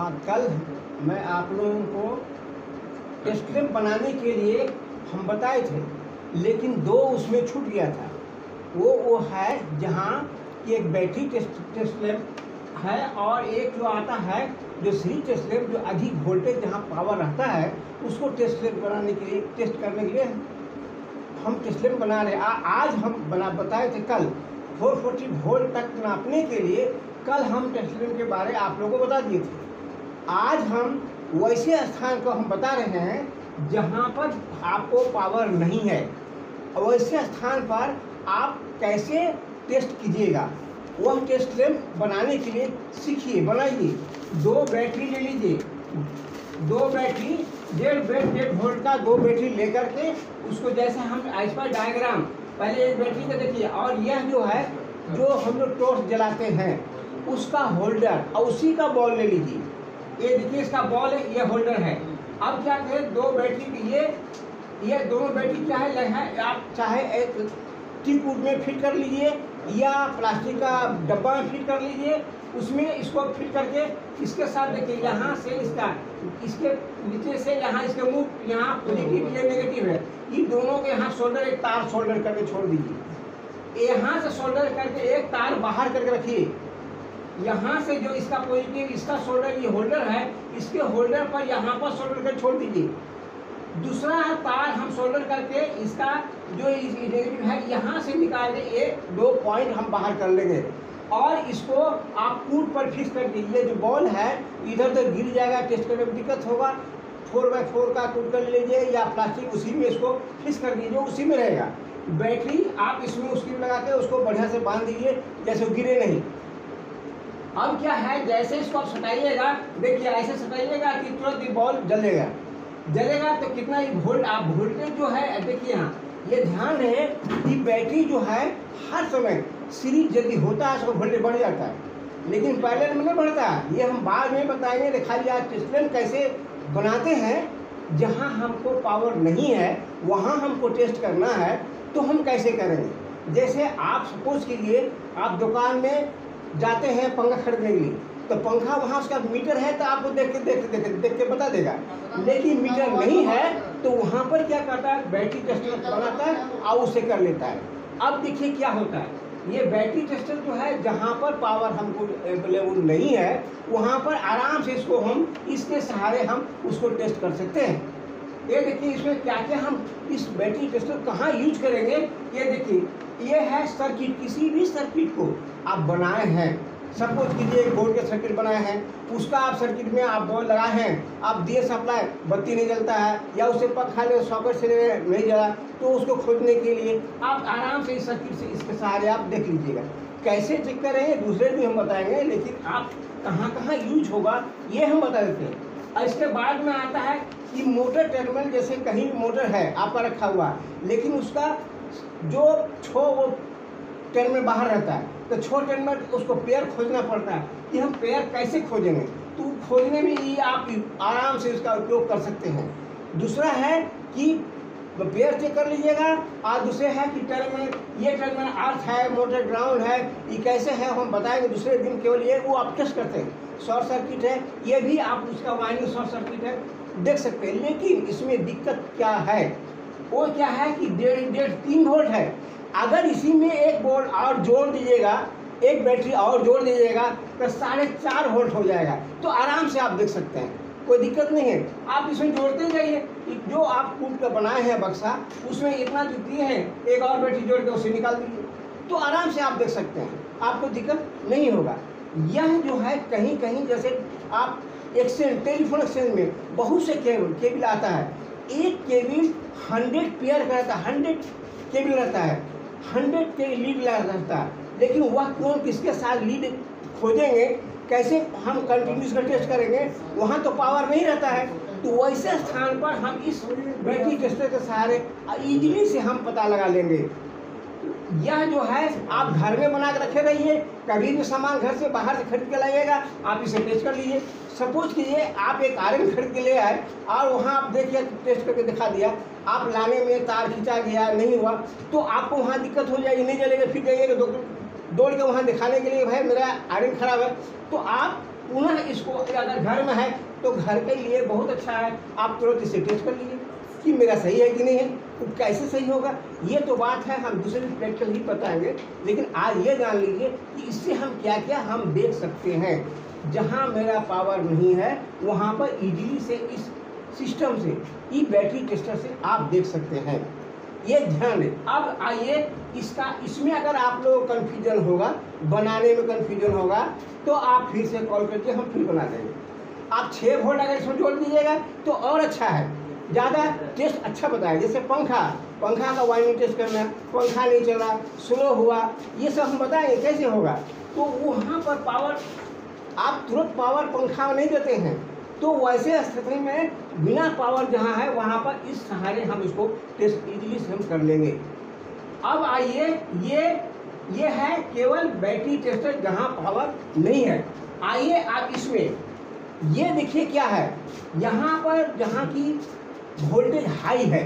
हाँ कल मैं आप लोगों को टेस्ट बनाने के लिए हम बताए थे लेकिन दो उसमें छूट गया था। वो वो है जहाँ कि एक बैटरी टेस्ट टेस्ट है और एक जो आता है जो सीरीज़ टेस्ट जो अधिक वोल्टेज जहाँ पावर रहता है उसको टेस्ट लैम्प बनाने के लिए टेस्ट करने के लिए हम टेस्ट लैम्प बना रहे आ, आज हम बना बताए थे कल 440 वोल्ट तक नापने के लिए कल हम टेस्ट लैम्प के बारे आप लोगों को बता दिए थे। आज हम वैसे स्थान को हम बता रहे हैं जहाँ पर आपको पावर नहीं है। वैसे स्थान पर आप कैसे टेस्ट कीजिएगा? वह टेस्ट लैम्प बनाने के लिए सीखिए, बनाइए। दो बैटरी ले लीजिए। दो बैटरी, डेढ़ बेट, डेढ़ वोल्ट का दो बैटरी लेकर के उसको जैसे हम इस पर डायग्राम पहले एक बैटरी का देखिए, और यह जो है, जो हम लोग टॉर्च जलाते हैं, उसका होल्डर और उसी का बॉल ले लीजिए। ये देखिए इसका बॉल है, ये होल्डर है। अब क्या करें, दो बैटरी ये ये दोनों बैटरी क्या है, आप चाहे एक टिप में फिट कर लीजिए, या प्लास्टिक का डब्बा में फिट कर लीजिए, उसमें इसको फिट करके इसके साथ देखिए, यहाँ से इसका, इसके नीचे से यहाँ इसके मुँह, यहाँ पॉजिटिव ये नेगेटिव है। इन दोनों के यहाँ शोल्डर एक तार शोल्डर करके छोड़ दीजिए। यहाँ से शोल्डर करके एक तार बाहर करके रखिए। यहाँ से जो इसका पॉजिटिव इसका शोल्डर ये होल्डर है, इसके होल्डर पर यहाँ पर शोल्डर कर छोड़ दीजिए। दूसरा तार हम शोल्डर करके इसका जो नेगेटिव है, यहाँ से निकाल के एक, दो पॉइंट हम बाहर कर लेंगे। और इसको आप कूट पर फिक्स कर दीजिए। जो बॉल है, इधर उधर गिर जाएगा टेस्ट करने में दिक्कत होगा। फोर बाई फोर का कूट कर लीजिए या प्लास्टिक उसी में इसको फिक्स कर दीजिए, उसी में रहेगा। बैटरी आप इसमें उसकी लगा के उसको बढ़िया से बाँध दीजिए, जैसे गिरे नहीं। अब क्या है, जैसे इसको आप सटाइएगा देखिए, ऐसे सटाइएगा कि तुरंत ये बॉल जलेगा। जलेगा तो कितना ही वोल्ट आप वोल्टेज जो है, देखिए यहाँ, ये ध्यान रहे कि बैटरी जो है, हर समय सीरीज़ यदि होता है, उसका वोल्टेज बढ़ जाता है। लेकिन पैरेलल में नहीं बढ़ता ये हम बाद में बताएँगे खाली आज टेस्टलेन कैसे बनाते हैं। जहाँ हमको पावर नहीं है, वहाँ हमको टेस्ट करना है तो हम कैसे करेंगे? जैसे आप सपोज़ कीजिए, आप दुकान में जाते हैं पंखा खरीदने के लिए। तो पंखा वहाँ उसका मीटर है तो आपको देख के, देख देख देख के बता देगा। लेकिन मीटर नहीं है तो वहाँ पर क्या करता है? बैटरी टेस्टर बनाता है और उसे कर लेता है। अब देखिए क्या होता है। ये बैटरी टेस्टर जो है, जहाँ पर पावर हमको अवेलेबल नहीं है, वहाँ पर आराम से इसको हम, इसके सहारे हम उसको टेस्ट कर सकते हैं। ये देखिए इसमें क्या क्या हम इस बैटरी टेस्टर कहाँ यूज़ करेंगे? ये देखिए, ये है सर्किट, किसी भी सर्किट को आप बनाए हैं। सपोज़ कीजिए एक बोर्ड के सर्किट बनाए हैं, उसका आप सर्किट में आप बॉल लगाए हैं, आप दिए सप्लाई, बत्ती नहीं जलता है, या उसे पंखा ले, सॉकेट से नहीं जला तो उसको खोजने के लिए आप आराम से इस सर्किट से इसके सहारे आप देख लीजिएगा। कैसे चेक करेंगे दूसरे भी हम बताएँगे, लेकिन आप कहाँ कहाँ यूज़ होगा, ये हम बता देते हैं। और इसके बाद में आता है कि मोटर टर्मिनल जैसे कहीं मोटर है आपका रखा हुआ लेकिन उसका जो छो वो टर्मिनल बाहर रहता है तो छो टर्मिनल उसको पेयर खोजना पड़ता है कि हम पेयर कैसे खोजेंगे? तो खोजने में ही आप आराम से इसका उपयोग कर सकते हैं। दूसरा है कि पेयर चेक कर लीजिएगा। और दूसरे है कि टर्मिनल ये टर्मिनल अर्थ है मोटर ग्राउंड है, ये कैसे है हम बताएँगे दूसरे दिन केवल ये, वो आप टेस्ट करते हैं। शॉर्ट सर्किट है, ये भी आप उसका वाइंडिंग शॉर्ट सर्किट है, देख सकते हैं। लेकिन इसमें दिक्कत क्या है? वो क्या है कि डेढ़ डेढ़, तीन वोल्ट है। अगर इसी में एक बोल्ट और जोड़ दीजिएगा, एक बैटरी और जोड़ दीजिएगा तो साढ़े चार वोल्ट हो जाएगा। तो आराम से आप देख सकते हैं, कोई दिक्कत नहीं है। आप इसमें जोड़ते जाइए। जो आप कूट कर बनाए हैं बक्सा, उसमें इतना जो दिए हैं, एक और बैटरी जोड़ के उसे निकाल दीजिए। तो आराम से आप देख सकते हैं, आपको दिक्कत नहीं होगा। यह जो है कहीं कहीं जैसे आप एक्सचेंज टेलीफोन एक्सचेंज में बहुत से केबल केबल आता है। एक केबल हंड्रेड पेयर का रहता है, हंड्रेड केबल रहता है, हंड्रेड के लीड रहता है। लेकिन वह कौन किसके साथ लीड खोजेंगे, कैसे हम कंटिन्यूस का टेस्ट करेंगे, वहाँ तो पावर नहीं रहता है। तो वैसे स्थान पर हम इस बैटरी टेस्टर के सहारे इजीली से हम पता लगा लेंगे। यह जो है, आप घर में बना के रखे रहिए, कभी भी सामान घर से बाहर से खरीद के लाइएगा, आप इसे टेस्ट कर लीजिए। सपोज़ कीजिए, आप एक आयरन खरीद के ले आए, और वहाँ आप देखिए, टेस्ट करके दिखा दिया, आप लाने में तार खींचा गया, नहीं हुआ तो आपको वहाँ दिक्कत हो जाएगी, नहीं चलेगा फिर जाइएगा डॉक्टर दौड़ के वहाँ दिखाने के लिए, भाई मेरा आयरन खराब है। तो आप पुनः इसको अगर घर में है तो घर के लिए बहुत अच्छा है। आप तुरंत इसे टेस्ट कर लीजिए कि मेरा सही है कि नहीं है तो कैसे सही होगा। ये तो बात है, हम दूसरे प्रैक्टिकल ही बताएँगे, लेकिन आज ये जान लीजिए कि इससे हम क्या क्या हम देख सकते हैं। जहाँ मेरा पावर नहीं है, वहाँ पर इजीली से इस सिस्टम से, ई बैटरी टेस्टर से आप देख सकते हैं। ये ध्यान दें। अब आइए, इसका, इसमें अगर आप लोग कन्फ्यूज़न होगा, बनाने में कन्फ्यूज़न होगा तो आप फिर से कॉल करके हम फिर बना देंगे। आप छः वोल्ट अगर इसमें जोड़ दीजिएगा तो और अच्छा है। ज़्यादा टेस्ट अच्छा बताया। जैसे पंखा पंखा का वाइनिंग टेस्ट करना, पंखा नहीं चला स्लो हुआ, ये सब हम बताएँगे, कैसे होगा? तो वहाँ पर पावर आप तुरंत पावर पंखा नहीं देते हैं। तो वैसे स्थिति में बिना पावर जहाँ है, वहाँ पर इस सहारे हम इसको टेस्ट इजीली से हम कर लेंगे। अब आइए, ये ये है केवल बैटरी टेस्टर जहाँ पावर नहीं है। आइए आप इसमें, ये देखिए क्या है। यहाँ पर जहाँ की वोल्टेज हाई है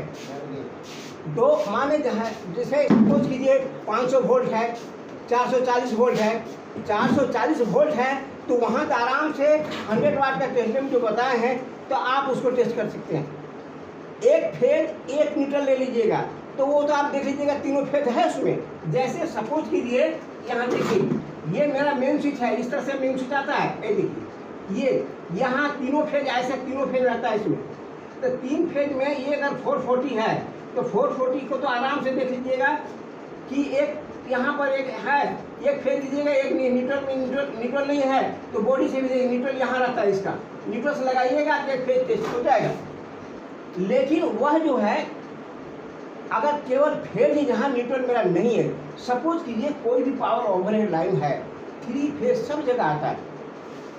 तो माने जहाँ, जैसे सपोज़ कीजिए 500 वोल्ट है 440 वोल्ट है 440 वोल्ट है तो वहाँ तो आराम से 100 वाट का टेस्ट जो बताए हैं तो आप उसको टेस्ट कर सकते हैं। एक फ़ेज़ एक मीटर ले लीजिएगा तो वो तो आप देख लीजिएगा तीनों फ़ेज़ है उसमें। जैसे सपोज़ कीजिए, यहाँ देखिए, ये मेरा मेन स्विच है, इस तरह से मेन स्विच आता है, ये देखिए। ये, यहाँ तीनों फ़ेज़, ऐसे तीनों फ़ेज़ रहता है इसमें। तो तीन फ़ेज़ में ये अगर 440 है तो 440 को तो आराम से देख लीजिएगा कि एक यहाँ पर एक है एक फ़ेज़ दीजिएगा, एक न्यूट्रल में न्यूट्रल नहीं है तो बॉडी से भी न्यूट्रल यहाँ रहता है इसका। न्यूट्रल से लगाइएगा तो एक फ़ेज़ टेस्ट हो जाएगा। लेकिन वह जो है, अगर केवल फ़ेज़ ही जहाँ न्यूट्रल मेरा नहीं है, सपोज़ कीजिए कोई भी पावर ओवरहेड लाइन है थ्री फ़ेज़ सब जगह आता है।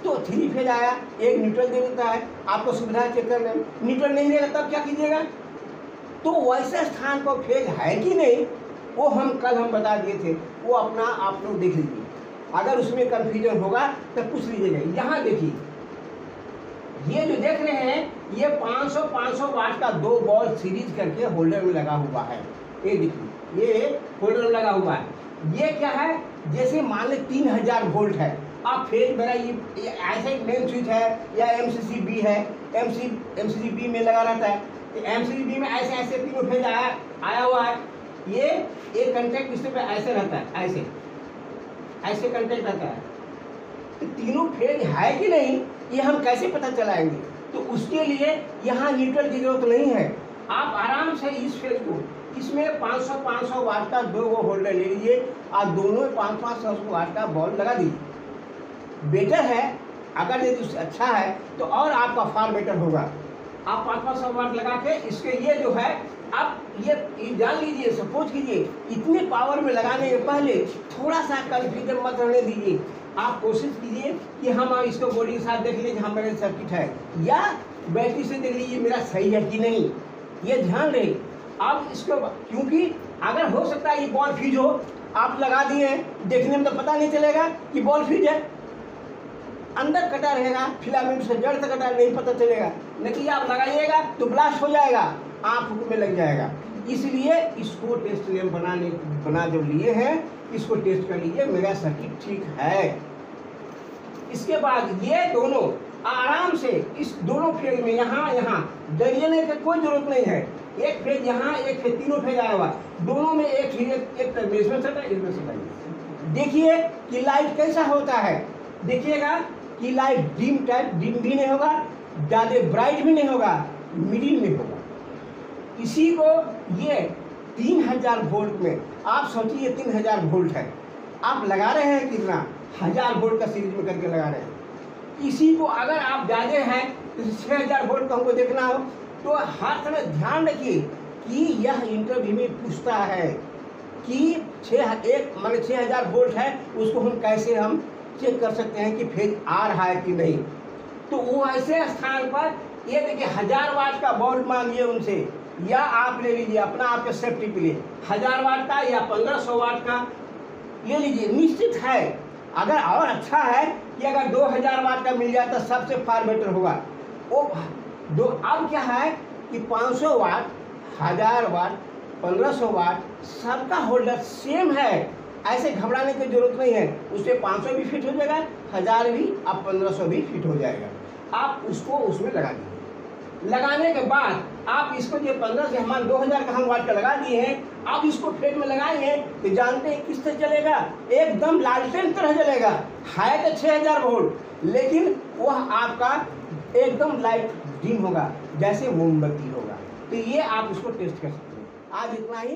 तो थ्री फ़ेज़ आया, एक न्यूट्रल दे देता है, आपको सुविधा चेक करने न्यूट्रल नहीं देगा तब क्या कीजिएगा? तो वैसे स्थान पर फ़ेज़ है कि नहीं वो हम कल हम बता दिए थे वो अपना आप लोग देख लीजिए। अगर उसमें कन्फ्यूज़न होगा तो पूछ लीजिएगा। यहाँ देखिए ये जो देख रहे हैं ये 500 500 वाट का दो बॉल सीरीज़ करके होल्डर में लगा हुआ है। ये देखिए ये होल्डर में लगा हुआ है। ये क्या है? जैसे मान लें तीन हज़ार वोल्ट है। अब फ़ेज़ मेरा ये, ऐसा एक मेन स्विच है या एम सी सी बी है। एम सी में लगा रहता है। एम सी में ऐसे ऐसे तीनों फ़ेज़ आया आया हुआ है। ये एक कंटेक्ट इस पे ऐसे रहता है, ऐसे। ऐसे कंटेक्ट रहता है। तो तीनों फ़ेज़ है कि नहीं, ये हम कैसे पता चलाएँगे? तो उसके लिए यहाँ न्यूट्रल की ज़रूरत नहीं है। आप आराम से इस फ़ेज़ को, इसमें 500 500 वाट का दो वो होल्डर ले लीजिए, और दोनों पाँच पाँच सौ वाट का बॉल लगा दीजिए। बेटर है, अगर यदि अच्छा है तो और आपका फार बेटर होगा। आप पाँच पाँच सौ वाट लगा के इसके ये जो है आप ये जान लीजिए, सपोज़ कीजिए, इतने पावर में लगाने के पहले थोड़ा सा कन्फ्यूज़न मत रहने दीजिए। आप कोशिश कीजिए कि हम इसको बॉडी के साथ देख लीजिए हम मेरे सर्किट है। या बैटरी से देख लीजिए, मेरा सही है कि नहीं। ये ध्यान रहे। आप इसको, क्योंकि अगर हो सकता है ये बॉल फ्यूज हो, आप लगा दिए हैं देखने में तो पता नहीं चलेगा कि बॉल फ्यूज है। अंदर कटा रहेगा फिलामेंट से जड़ से कटा, नहीं पता चलेगा। लेकिन आप लगाइएगा तो ब्लास्ट हो जाएगा। आँख में लग जाएगा। इसलिए इसको टेस्ट लेम बनाने बना जो लिए हैं इसको टेस्ट कर लीजिए मेरा सर्किट ठीक है। इसके बाद ये दोनों आराम से इस दोनों फ़ेज़ में यहाँ यहाँ दरियाने की कोई ज़रूरत नहीं है। एक फ़ेज़ यहाँ एक फ़ेज़ तीनों फ़ेज़ आया हुआ। दोनों में एक ही एक, एक इसमें से इसमें से देखिए कि लाइट कैसा होता है। देखिएगा कि लाइट डिम टाइप डिम भी नहीं होगा ज़्यादा ब्राइट भी नहीं होगा मिडिल में होगा। इसी को ये तीन हज़ार वोल्ट में, आप सोचिए तीन हज़ार वोल्ट है। आप लगा रहे हैं कितना? हज़ार वोल्ट का सीरीज़ में करके लगा रहे हैं। इसी को अगर आप ज़्यादा हैं तो छः हज़ार वोल्ट का हमको देखना हो। तो हर समय ध्यान रखिए कि यह इंटरव्यू में पूछता है कि छः एक, मान छः हज़ार वोल्ट है, उसको हम कैसे हम चेक कर सकते हैं कि फ़ेज़ आ रहा है कि नहीं। तो वो ऐसे स्थान पर, ये देखिए, हज़ार वाट का बॉल्ब मांगिए उनसे। या आप ले लीजिए, अपना आपके सेफ्टी के लिए। हज़ार वाट का या पंद्रह सौ वाट का, ले लीजिए, निश्चित है। अगर और अच्छा है कि अगर दो हज़ार वाट का मिल जाए तो सबसे फार बेटर होगा। वो दो, अब क्या है कि 500 वाट, हज़ार वाट 1500 वाट, सबका होल्डर सेम है। ऐसे घबराने की ज़रूरत नहीं है। उससे 500 भी फिट हो जाएगा, हज़ार भी, अब 1500 भी फिट हो जाएगा। आप उसको उसमें लगा दीजिए। लगाने के बाद आप इसको जो पंद्रह से हमारे दो हज़ार का हम वाट का लगा दिए हैं। आप इसको फेट में लगाएँगे तो जानते हैं किस तरह चलेगा एकदम लालटेन तरह चलेगा है तो छः हज़ार वोल्ट, लेकिन वह आपका एकदम लाइट डिम होगा, जैसे मोमबत्ती होगा। तो ये आप इसको टेस्ट कर सकते हैं। आज इतना ही।